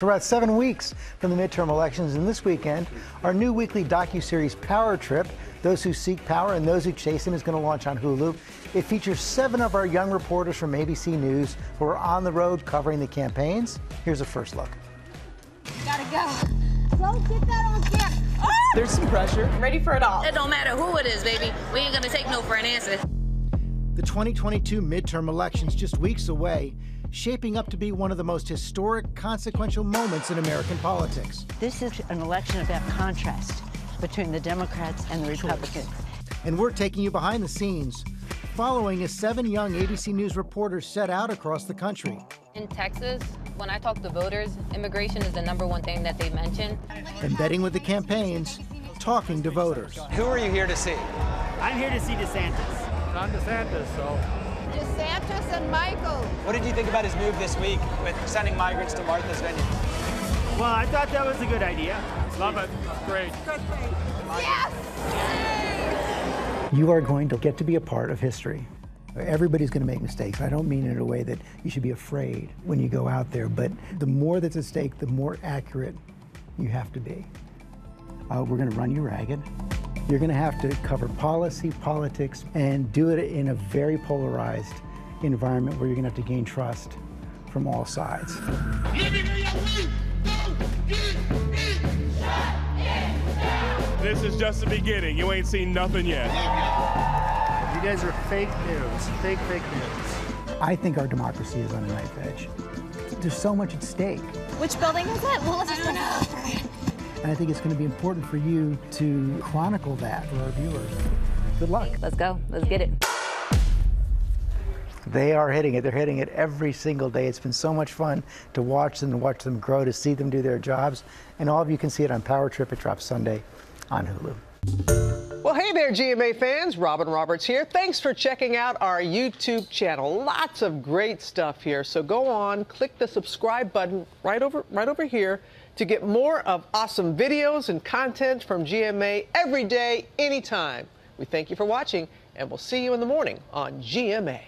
For about seven weeks from the midterm elections, and this weekend, our new weekly docu-series Power Trip, Those Who Seek Power and Those Who Chase Him, is going to launch on Hulu. It features seven of our young reporters from ABC News who are on the road covering the campaigns. Here's a first look. Gotta go. Don't get that on camera. Oh! There's some pressure. Ready for it all. It don't matter who it is, baby. We ain't gonna take no for an answer. The 2022 midterm elections just weeks away, shaping up to be one of the most historic, consequential moments in American politics. This is an election about contrast between the Democrats and the Republicans. And we're taking you behind the scenes, following as seven young ABC News reporters set out across the country. In Texas, when I talk to voters, immigration is the number one thing that they mention. Embedding with the campaigns, talking to voters. Who are you here to see? I'm here to see DeSantis. I'm DeSantis, so. DeSantis and Michael. What did you think about his move this week with sending migrants to Martha's Vineyard? Well, I thought that was a good idea. Love it. Great. Yes! You are going to get to be a part of history. Everybody's going to make mistakes. I don't mean in a way that you should be afraid when you go out there, but the more that's at stake, the more accurate you have to be. Uh, we're going to run you ragged. You're going to have to cover policy, politics, and do it in a very polarized environment where you're going to have to gain trust from all sides. This is just the beginning. You ain't seen nothing yet. You guys are fake news. Fake, fake news. I think our democracy is on a knife edge. There's so much at stake. Which building is it? Well, let's just And I think it's going to be important for you to chronicle that for our viewers. Good luck. Let's go. Let's get it. They are hitting it. They're hitting it every single day. It's been so much fun to watch them, to watch them grow, to see them do their jobs. And all of you can see it on Power Trip. It drops Sunday on Hulu. Well, hey there, GMA fans. Robin Roberts here. Thanks for checking out our YouTube channel. Lots of great stuff here. So go on, click the subscribe button right over right over here to get more of awesome videos and content from GMA every day, anytime. We thank you for watching, and we'll see you in the morning on GMA.